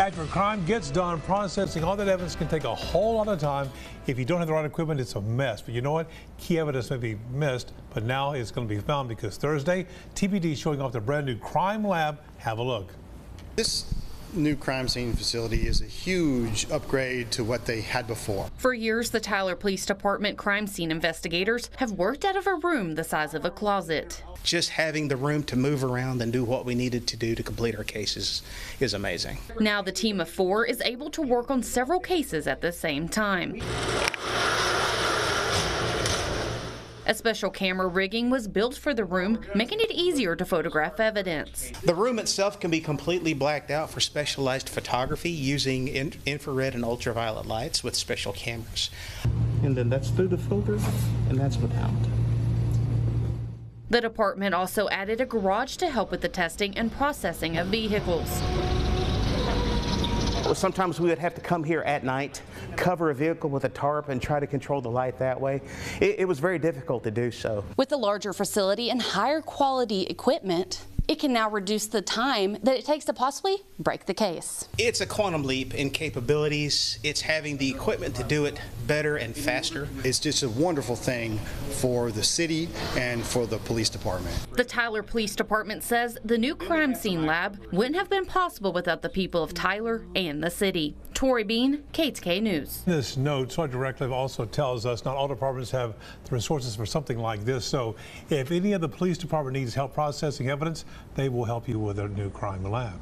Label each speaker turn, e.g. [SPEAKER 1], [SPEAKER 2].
[SPEAKER 1] After a crime gets done, processing all that evidence can take a whole lot of time. If you don't have the right equipment, it's a mess. But you know what? Key evidence may be missed, but now it's going to be found because Thursday, TPD is showing off the brand new crime lab. Have a look.
[SPEAKER 2] This new crime scene facility is a huge upgrade to what they had before.
[SPEAKER 3] For years, the Tyler Police Department crime scene investigators have worked out of a room the size of a closet.
[SPEAKER 4] Just having the room to move around and do what we needed to do to complete our cases is amazing.
[SPEAKER 3] Now the team of four is able to work on several cases at the same time. A special camera rigging was built for the room, making it easier to photograph evidence.
[SPEAKER 4] The room itself can be completely blacked out for specialized photography using in infrared and ultraviolet lights with special cameras. And then that's through the filters, and that's without.
[SPEAKER 3] The department also added a garage to help with the testing and processing of vehicles.
[SPEAKER 4] Sometimes we would have to come here at night, cover a vehicle with a tarp, and try to control the light that way. It, it was very difficult to do so.
[SPEAKER 5] With a larger facility and higher quality equipment, can now reduce the time that it takes to possibly break the case.
[SPEAKER 4] It's a quantum leap in capabilities. It's having the equipment to do it better and faster.
[SPEAKER 2] It's just a wonderful thing for the city and for the police department.
[SPEAKER 3] The Tyler Police Department says the new crime scene lab wouldn't have been possible without the people of Tyler and the city. Tori Bean, KETK News.
[SPEAKER 1] This note, Sergeant Ratcliffe also tells us not all departments have the resources for something like this. So if any of the police department needs help processing evidence, they will help you with their new crime lab.